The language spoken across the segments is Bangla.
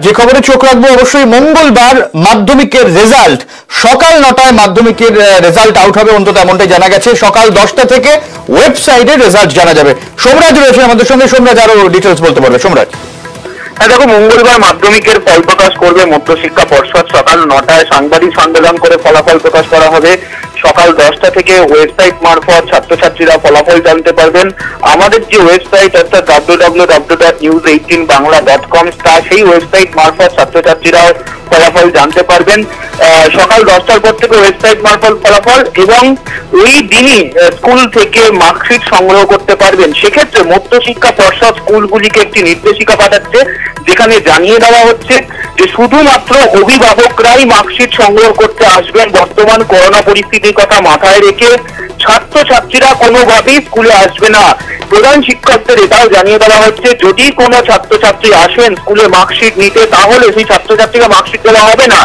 যে খবরে চোখ রাখব, অবশ্যই মঙ্গলবার মাধ্যমিকের রেজাল্ট সকাল নটায় মাধ্যমিকের রেজাল্ট আউট হবে, অন্তত এমনটাই জানা গেছে। সকাল দশটা থেকে ওয়েবসাইটে রেজাল্ট জানা যাবে। সোমরাজ রয়েছে আমাদের সঙ্গে। সোমরাজ, আরও ডিটেলস বলতে পারবে। সোমরাজ। হ্যাঁ দেখো, মঙ্গলবার মাধ্যমিকের ফল প্রকাশ করবে মধ্যশিক্ষা পর্ষদ। সকাল নটায় সাংবাদিক সম্মেলন করে ফলাফল প্রকাশ করা হবে। সকাল দশটা থেকে ওয়েবসাইট মারফত ছাত্রছাত্রীরা ফলাফল জানতে পারবেন। আমাদের যে ওয়েবসাইট অর্থাৎ W W W dot news eighteen Bangla dot com তা সেই ওয়েবসাইট মারফত ছাত্রছাত্রীরাও ফলাফল জানতে পারবেন। সকাল দশটার পর থেকে ওয়েবসাইট মারফত ফলাফল এবং ওই দিনই স্কুল থেকে মার্কশিট সংগ্রহ করতে পারবেন। সেক্ষেত্রে মধ্যশিক্ষা পর্ষদ স্কুলগুলিকে একটি নির্দেশিকা পাঠাচ্ছে, যেখানে জানিয়ে দেওয়া হচ্ছে যে শুধুমাত্র অভিভাবকরাই মার্কশিট সংগ্রহ করতে আসবেন, বর্তমান করোনা পরিস্থিতির কথা মাথায় রেখে ছাত্রছাত্রীরা কোনোভাবেই স্কুলে আসবে না। প্রধান শিক্ষকদের এটাও জানিয়ে দেওয়া হচ্ছে, যদি কোনো ছাত্রছাত্রী আসেন স্কুলে মার্কশিট নিতে, তাহলে সেই ছাত্রছাত্রীকে মার্কশিট দেওয়া হবে না।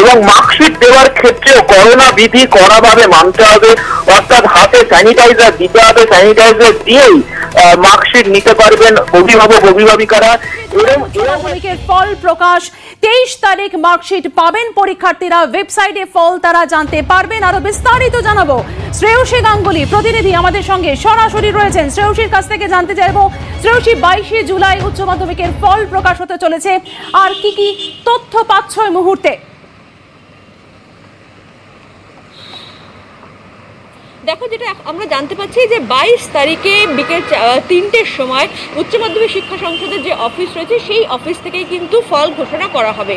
এবং মার্কশিট দেওয়ার ক্ষেত্রেও করোনা বিধি কড়াভাবে মানতে হবে। অর্থাৎ হাতে স্যানিটাইজার দিতে হবে, স্যানিটাইজার দিয়েই মার্কশিট নিতে পারবেন অভিভাবক, অভিভাবিকারা। এরম ফল প্রকাশ। তেইশ তারিখ মার্কশিট পাবেন পরীক্ষার্থীরা। ওয়েবসাইটে ফল তারা জানতে পারবেন। আরও বিস্তারিত জানাব। শ্রেয়সী গাঙ্গুলি প্রতিনিধি আমাদের সঙ্গে সরাসরি রয়েছেন। শ্রেয়সীর কাছ থেকে জানতে চাইব শ্রেয়সী বাইশে জুলাই উচ্চ মাধ্যমিকের ফল প্রকাশ হতে চলেছে। আর কি কি তথ্য পাচ্ছ মুহূর্তে? দেখো যেটা আমরা জানতে পারছি যে বাইশ তারিখে বিকেল তিনটের সময় উচ্চ মাধ্যমিক শিক্ষা সংসদের যে অফিস রয়েছে, সেই অফিস থেকেই কিন্তু ফল ঘোষণা করা হবে।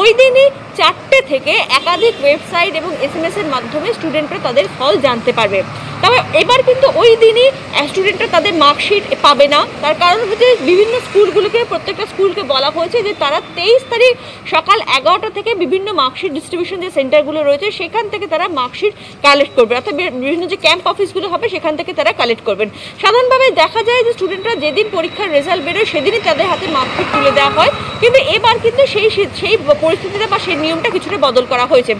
ওই দিনই চারটে থেকে একাধিক ওয়েবসাইট এবং এস এর মাধ্যমে স্টুডেন্টরা তাদের ফল জানতে পারবে। তবে এবার কিন্তু ওই দিনই স্টুডেন্টরা তাদের মার্কশিট পাবে না। তার কারণ হচ্ছে বিভিন্ন স্কুলগুলোকে, প্রত্যেকটা স্কুলকে বলা হয়েছে যে তারা তেইশ তারিখ সকাল এগারোটা থেকে বিভিন্ন মার্কশিট ডিস্ট্রিবিউশন যে সেন্টারগুলো রয়েছে, সেখান থেকে তারা মার্কশিট কালেক্ট করবে। অর্থাৎ বিভিন্ন যে ক্যাম্প অফিসগুলো হবে, সেখান থেকে তারা কালেক্ট করবেন। সাধারণভাবে দেখা যায় যে স্টুডেন্টরা যেদিন পরীক্ষার রেজাল্ট বেরোয়, সেদিনই তাদের হাতে মার্কশিট তুলে দেওয়া হয়। কিন্তু এবার কিন্তু সেই সেই পরিস্থিতিটা বা সেই নিয়মটা কিছুটা বদল করা হয়েছে।